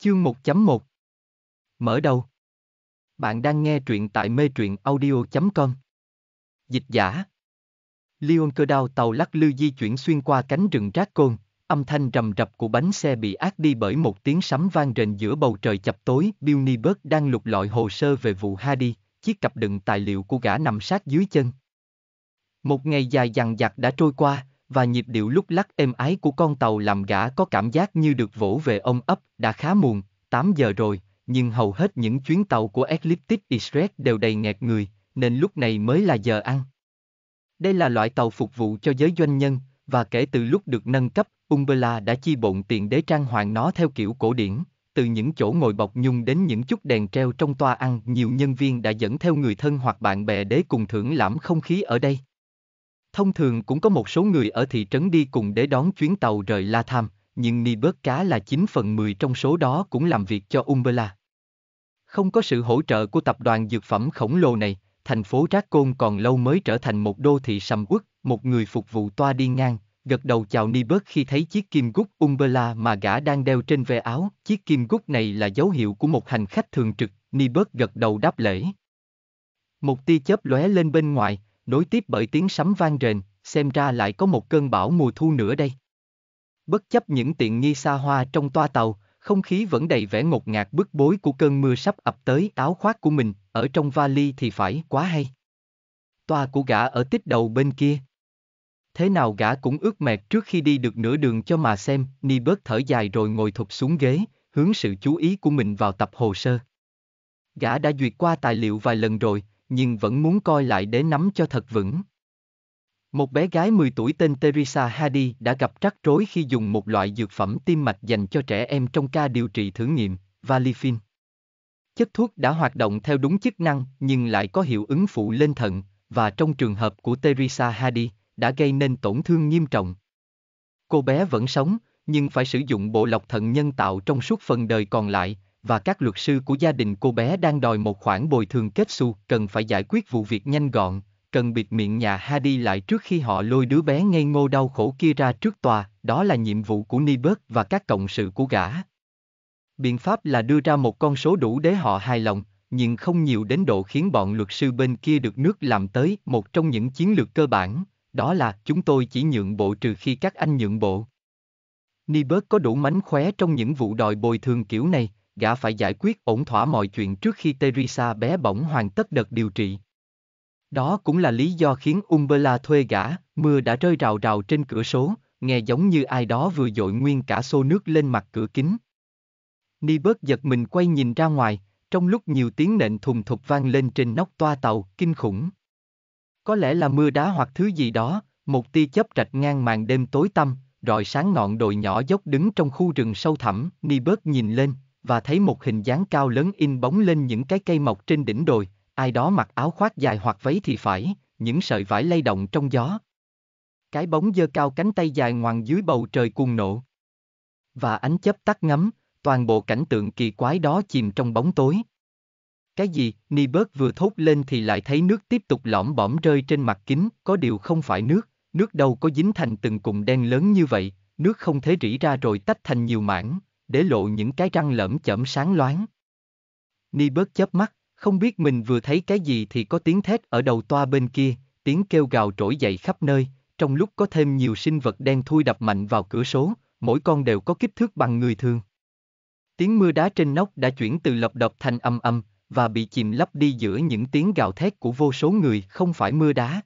Chương 1.1 Mở đầu. Bạn đang nghe truyện tại mê truyện audio.com Dịch giả. Leon cơ đao tàu lắc lư di chuyển xuyên qua cánh rừng rác côn, âm thanh rầm rập của bánh xe bị át đi bởi một tiếng sấm vang rền giữa bầu trời chập tối. Bill Nieberg đang lục lọi hồ sơ về vụ Hardy, chiếc cặp đựng tài liệu của gã nằm sát dưới chân. Một ngày dài dằng dặc đã trôi qua, và nhịp điệu lúc lắc êm ái của con tàu làm gã có cảm giác như được vỗ về ông ấp, đã khá muộn, 8 giờ rồi, nhưng hầu hết những chuyến tàu của Ecliptic Express đều đầy nghẹt người, nên lúc này mới là giờ ăn. Đây là loại tàu phục vụ cho giới doanh nhân, và kể từ lúc được nâng cấp, Umbrella đã chi bộn tiền để trang hoàng nó theo kiểu cổ điển, từ những chỗ ngồi bọc nhung đến những chút đèn treo trong toa ăn, nhiều nhân viên đã dẫn theo người thân hoặc bạn bè để cùng thưởng lãm không khí ở đây. Thông thường cũng có một số người ở thị trấn đi cùng để đón chuyến tàu rời La Tham, nhưng ni bớt cá là 9 phần 10 trong số đó cũng làm việc cho Umbrella. Không có sự hỗ trợ của tập đoàn dược phẩm khổng lồ này, thành phố Rác Côn còn lâu mới trở thành một đô thị sầm uất, một người phục vụ toa đi ngang, gật đầu chào ni bớt khi thấy chiếc kim gút Umbrella mà gã đang đeo trên ve áo. Chiếc kim gút này là dấu hiệu của một hành khách thường trực, ni bớt gật đầu đáp lễ. Một tia chớp lóe lên bên ngoài, nối tiếp bởi tiếng sấm vang rền, xem ra lại có một cơn bão mùa thu nữa đây. Bất chấp những tiện nghi xa hoa trong toa tàu, không khí vẫn đầy vẻ ngột ngạt bức bối của cơn mưa sắp ập tới áo khoác của mình, ở trong vali thì phải quá hay. Toa của gã ở tích đầu bên kia. Thế nào gã cũng ướt mệt trước khi đi được nửa đường cho mà xem, Ni bớt thở dài rồi ngồi thụp xuống ghế, hướng sự chú ý của mình vào tập hồ sơ. Gã đã duyệt qua tài liệu vài lần rồi, nhưng vẫn muốn coi lại để nắm cho thật vững. Một bé gái 10 tuổi tên Teresa Hadi đã gặp rắc rối khi dùng một loại dược phẩm tim mạch dành cho trẻ em trong ca điều trị thử nghiệm, Valifin. Chất thuốc đã hoạt động theo đúng chức năng nhưng lại có hiệu ứng phụ lên thận, và trong trường hợp của Teresa Hadi, đã gây nên tổn thương nghiêm trọng. Cô bé vẫn sống, nhưng phải sử dụng bộ lọc thận nhân tạo trong suốt phần đời còn lại, và các luật sư của gia đình cô bé đang đòi một khoản bồi thường kết xu, cần phải giải quyết vụ việc nhanh gọn, cần bịt miệng nhà Hadi lại trước khi họ lôi đứa bé ngây ngô đau khổ kia ra trước tòa, đó là nhiệm vụ của Nibert và các cộng sự của gã. Biện pháp là đưa ra một con số đủ để họ hài lòng, nhưng không nhiều đến độ khiến bọn luật sư bên kia được nước làm tới một trong những chiến lược cơ bản, đó là chúng tôi chỉ nhượng bộ trừ khi các anh nhượng bộ. Nibert có đủ mánh khóe trong những vụ đòi bồi thường kiểu này, gã phải giải quyết ổn thỏa mọi chuyện trước khi Teresa bé bỏng hoàn tất đợt điều trị. Đó cũng là lý do khiến Umberla thuê gã, mưa đã rơi rào rào trên cửa số, nghe giống như ai đó vừa dội nguyên cả xô nước lên mặt cửa kính. Ni bớt giật mình quay nhìn ra ngoài, trong lúc nhiều tiếng nện thùng thục vang lên trên nóc toa tàu, kinh khủng. Có lẽ là mưa đá hoặc thứ gì đó, một tia chớp rạch ngang màn đêm tối tăm, rọi sáng ngọn đồi nhỏ dốc đứng trong khu rừng sâu thẳm, Ni bớt nhìn lên, và thấy một hình dáng cao lớn in bóng lên những cái cây mọc trên đỉnh đồi, ai đó mặc áo khoác dài hoặc váy thì phải, những sợi vải lay động trong gió. Cái bóng dơ cao cánh tay dài ngoằn dưới bầu trời cuồng nộ. Và ánh chớp tắt ngắm, toàn bộ cảnh tượng kỳ quái đó chìm trong bóng tối. Cái gì, Nibert vừa thốt lên thì lại thấy nước tiếp tục lõm bõm rơi trên mặt kính, có điều không phải nước, nước đâu có dính thành từng cụm đen lớn như vậy, nước không thể rỉ ra rồi tách thành nhiều mảng, để lộ những cái răng lởm chởm sáng loáng. Ni bớt chớp mắt, không biết mình vừa thấy cái gì thì có tiếng thét ở đầu toa bên kia, tiếng kêu gào trỗi dậy khắp nơi, trong lúc có thêm nhiều sinh vật đen thui đập mạnh vào cửa số, mỗi con đều có kích thước bằng người thường. Tiếng mưa đá trên nóc đã chuyển từ lọc độc thành âm âm, và bị chìm lấp đi giữa những tiếng gào thét của vô số người không phải mưa đá.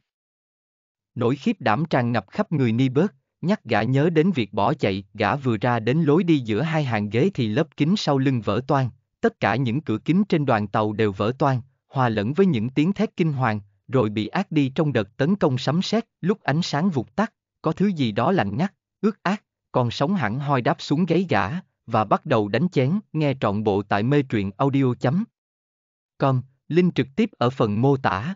Nỗi khiếp đảm tràn ngập khắp người Ni bớt, nhắc gã nhớ đến việc bỏ chạy, gã vừa ra đến lối đi giữa hai hàng ghế thì lớp kính sau lưng vỡ toang, tất cả những cửa kính trên đoàn tàu đều vỡ toang, hòa lẫn với những tiếng thét kinh hoàng, rồi bị ác đi trong đợt tấn công sấm sét, lúc ánh sáng vụt tắt, có thứ gì đó lạnh ngắt, ướt ác, còn sống hẳn hoi đáp xuống gáy gã, và bắt đầu đánh chén, nghe trọn bộ tại mê truyện audio chấm com, link trực tiếp ở phần mô tả.